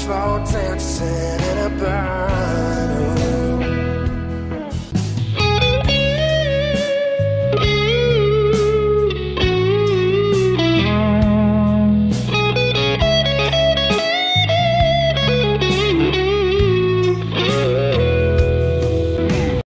slow dancing in a burn.